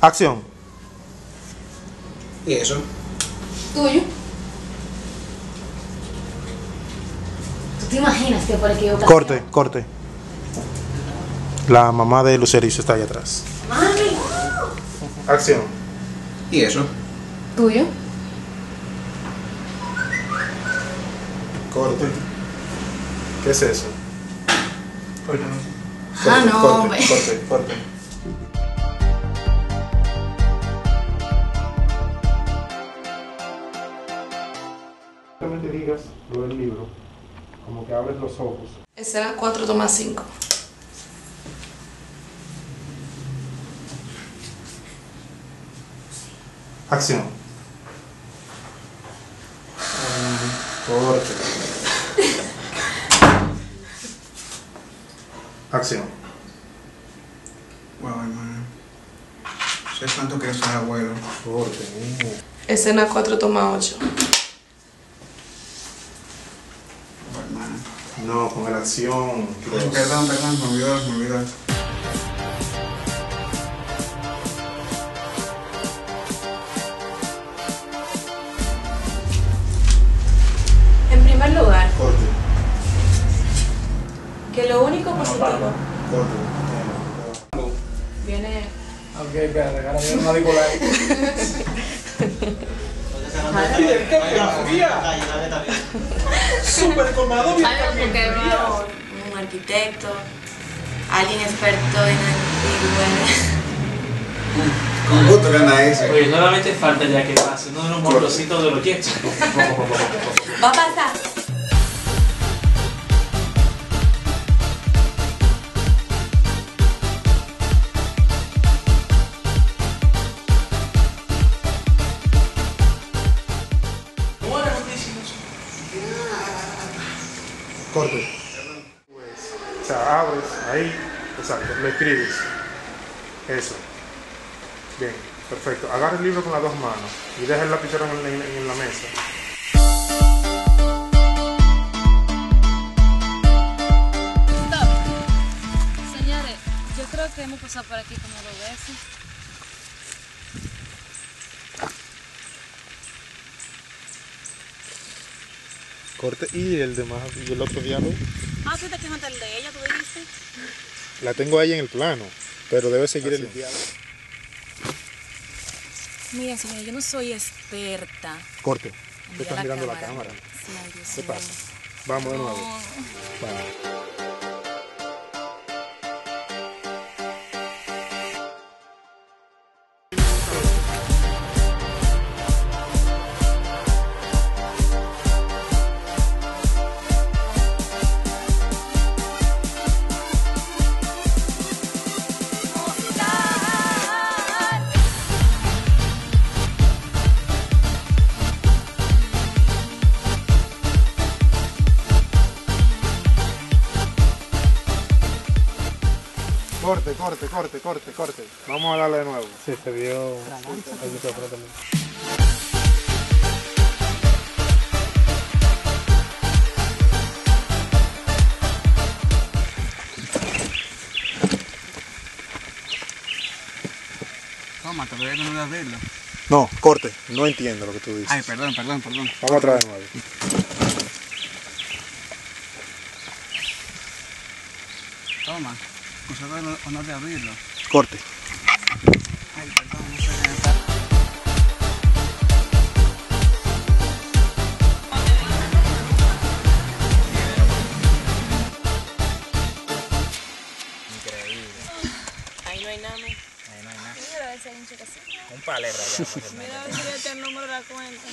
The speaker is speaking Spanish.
Acción. ¿Y eso? ¿Tuyo? ¿Tú te imaginas que por equivocación? Corte, corte. La mamá de Lucerizo está ahí atrás. ¡Mami! Acción. ¿Y eso? ¿Tuyo? Corte. ¿Qué es eso? Ah, no, hombre. corte, corte. Simplemente digas lo del libro, como que abres los ojos. Escena 4, toma 5. Acción. Corte. Acción. Wow, hermano. Sé cuánto que ser abuelo. Corte. Escena 4, toma 8. Wow, hermano. No, con la acción. Ay, Perdón, perdón, me olvidó, me olvidó. En primer lugar, Corte. que lo único positivo Corte. viene. Ok, espérate, ahora viene un auricular. Super colmado, Algo porque veo un arquitecto, alguien experto en antigüedad. Con gusto que anda ese. Oye, solamente falta ya que pase uno de los morrocitos de los Jets. Va a pasar. Corte. Pues, o sea, abres ahí, exacto, lo escribes. Eso. Bien, perfecto. Agarra el libro con las dos manos y deja el lapicero en, la mesa. Señores, yo creo que hemos pasado por aquí como dos veces. Corte y el demás, y el otro diálogo. Ah, tú te quejaste el de ella, tú dijiste. La tengo ahí en el plano, pero debe seguir el diálogo. Miren, señores, yo no soy experta. Corte. mirar estás mirando la cámara. Sí, ay, Dios ¿Qué pasa? Vamos de nuevo. No. Vamos. Corte, corte, corte, corte, corte. Vamos a darle de nuevo. Sí, se vio el micrófono también. Toma, todavía no voy a abrirlo. No, corte. No entiendo lo que tú dices. Ay, perdón, perdón, perdón. Vamos otra vez de nuevo. Toma. Concedo el honor de abrirlo. Corte. Ay, perdón, no sé. Ahí no hay nada. men. Mira, a ver si hay un chequecito. Un palebra. Mira, a ver si le echa el número de la cuenta.